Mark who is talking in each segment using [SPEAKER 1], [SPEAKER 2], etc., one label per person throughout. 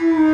[SPEAKER 1] Hmm.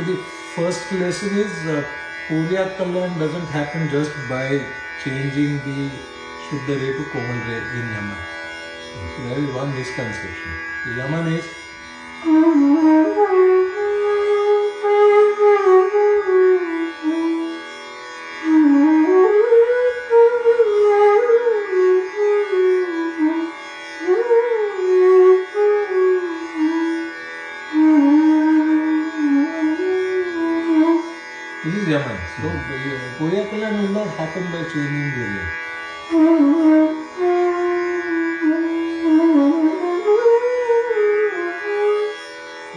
[SPEAKER 1] So the first lesson is uh, Purya Kalyan doesn't happen just by changing the Shuddha Ray to Komal Ray in Yaman. So there is one misconception. Yaman is happen by changing the ray.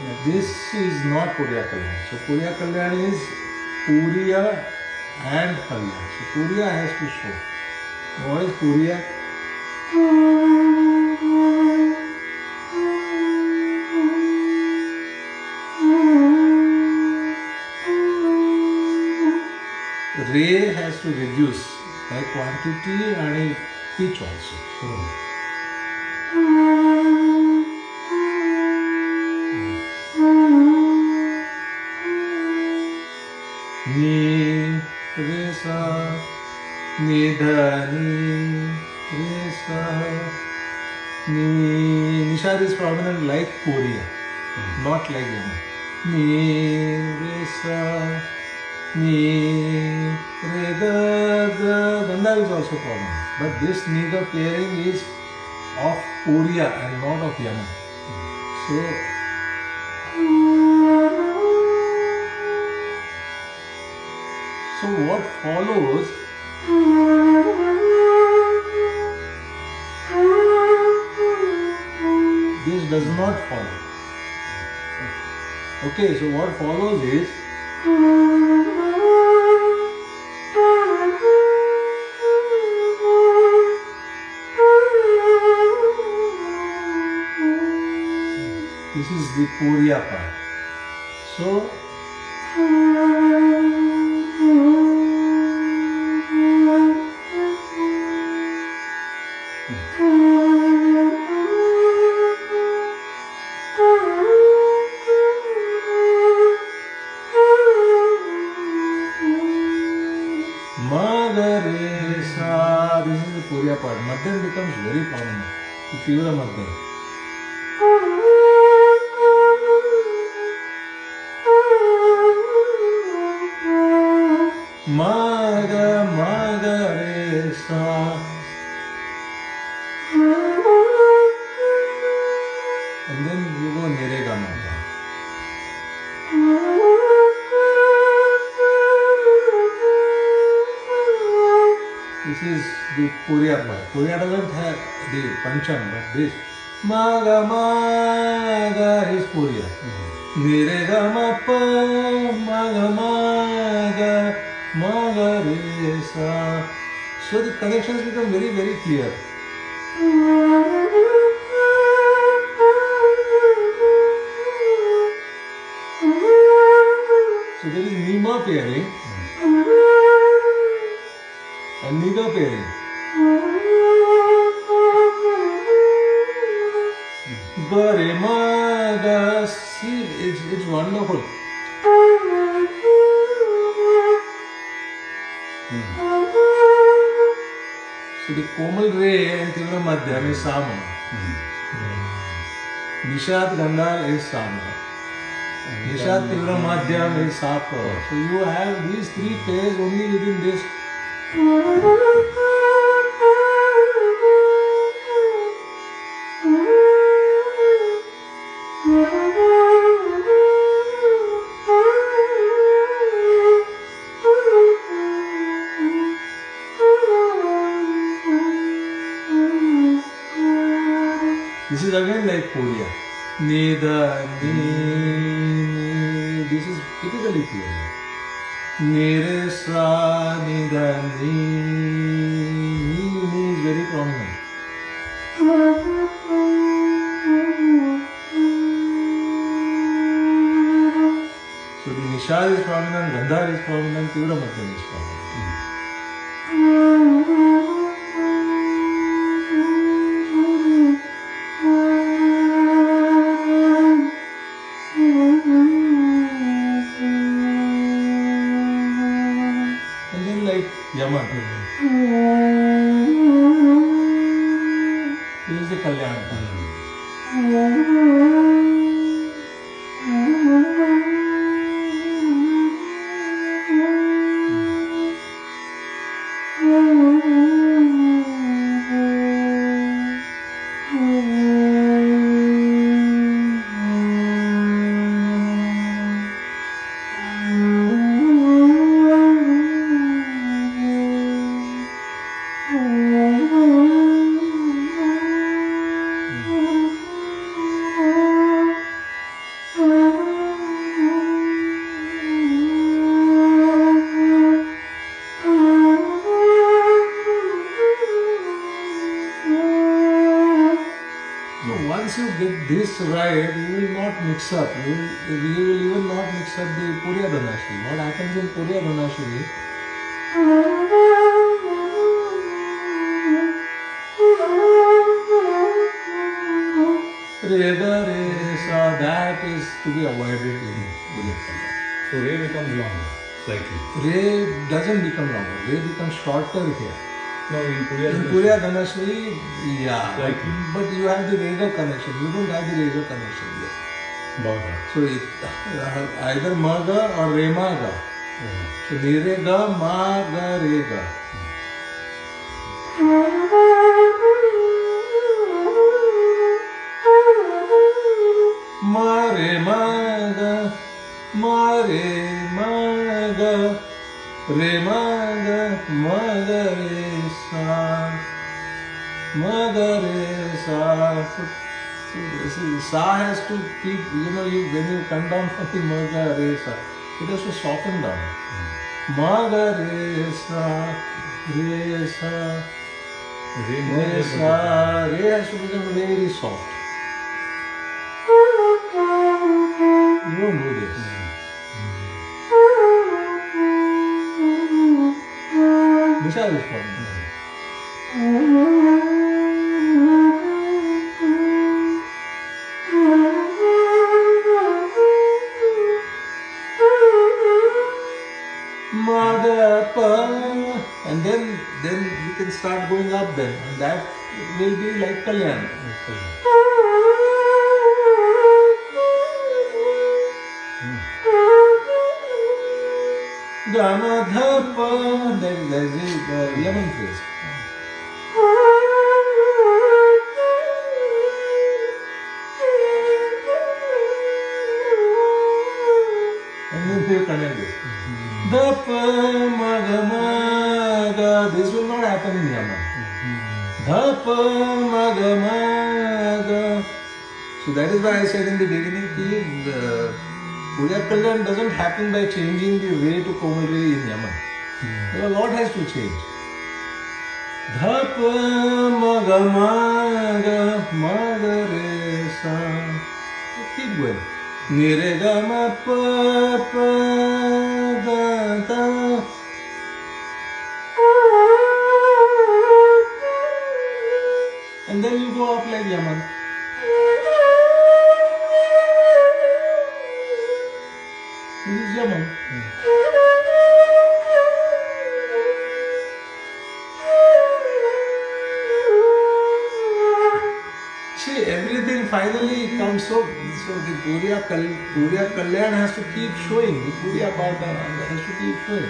[SPEAKER 1] Now, This is not Puriya Kalyan. So Puriya Kalyan is Puriya and Kalyan. So Puriya has to show. What is Puriya? Reduce by quantity and pitch also. So, ni re sa ni dha ni re sa ni nishad is prominent like Korea mm. not like Yaman ni re sa da Gandhar is also prominent but this neither pairing is of Korea and not of Yaman so So what follows this does not follow. Okay, so what follows is Surya part. So. And then you go Nirega Nota. This is the Puriyatma. Puriyatma doesn't have the Pancham, but this. Maga Maga is Puriya. Nirega Mappa Maga Maga Maga Resa. So the connections become very, very clear. Música Shri कोमल रे तीव्र मध्य साम Nishad Gangal is साम निषाद तीव्र मध्य में shop so you have these three page only with this This is again like Puriya. Nida, ni, ni. This is typically Puriya. Nire, sa, nida, ni. Ni, ni is very prominent. So the Nishad is prominent, Gandhar is prominent, Tivra is prominent. Mm-hmm. Get this right, you will not mix up. You you will even not mix up the Puriya Dhanashri. What happens in Puriya Dhanashri? Rega, Re, Sa, that is to be avoided in Puriya
[SPEAKER 2] So Ray becomes longer, slightly.
[SPEAKER 1] Re doesn't become longer. Re becomes shorter here.
[SPEAKER 2] No, in Puriya.
[SPEAKER 1] In Puriya Dhanashri, yeah.
[SPEAKER 2] Slightly.
[SPEAKER 1] But you have the Rega connection. You don't have the Rega connection here.
[SPEAKER 2] Bhaga.
[SPEAKER 1] So it, uh, either Maga or Remaga.
[SPEAKER 2] Oh.
[SPEAKER 1] So Nirega, Maga, Rega. Mare Maga, Mare Maga, Re Keep, you know, you when you come down from the Maga Re Sa, it has to soften down. Maga Re Sa, Re Sa,
[SPEAKER 2] Ray more
[SPEAKER 1] Re
[SPEAKER 2] Ray
[SPEAKER 1] Sa, Re has to become very soft. You don't do this. Is problem. Madapa. And then then you can start going up then. And that will be like Kalyan. and then there's the, the this. The pa. This will not happen in Yemen. The pa. So that is why I said in the beginning that Purya Kalyan doesn't happen by changing the way to Komal in Yemen. A Lord has to change. Dhap maga maga maga re sa. Keep going. Nirega ma pa pa finally so. So the Puriya Kal, Puriya Kalyan has to keep showing. The Puriya Bhata has to keep showing.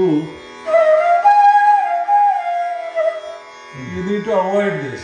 [SPEAKER 1] you need to avoid this.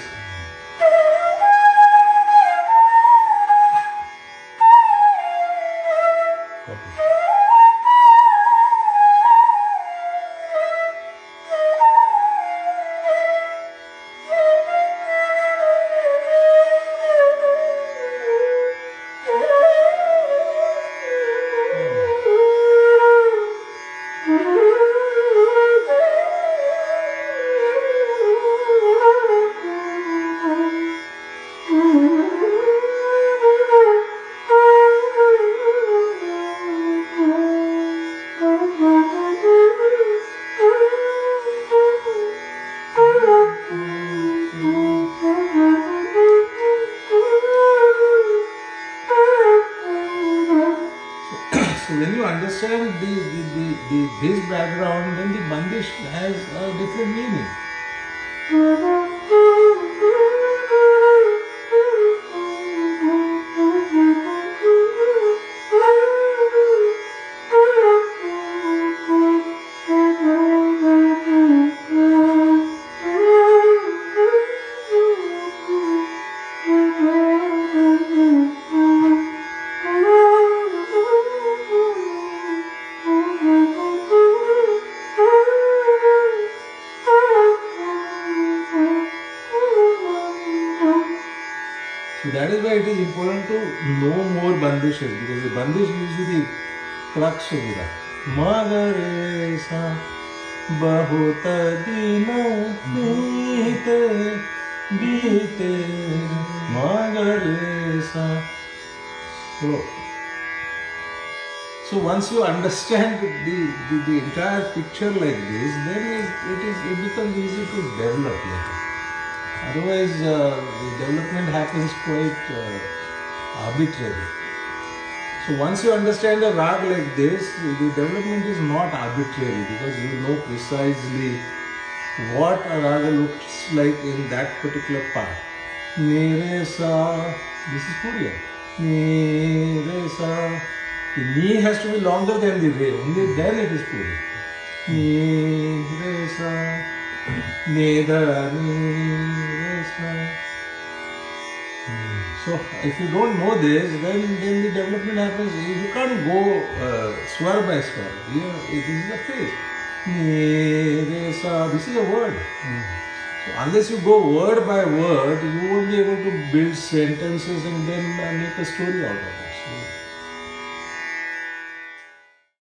[SPEAKER 1] This background, then the bandish has a different meaning. Mm-hmm. To know more bandishes because the bandish gives you the crux of. Magare sa bahut din beete beete magare. So, so once you understand the, the, the entire picture like this, then it, it is it becomes easy to develop later. Otherwise, uh, the development happens quite uh, arbitrary. So once you understand a rag like this, the development is not arbitrary because you know precisely what a raga looks like in that particular part. Ni re sa. This is Puriya. Ni re sa. The knee has to be longer than the re. Only then it is Puriya. Ni re sa. Ni da sa. So if you don't know this, then then the development happens. You can't go uh, by swar. You know, this is a re. This is a word. So unless you go word by word, you won't be able to build sentences and then uh, make a story out of it.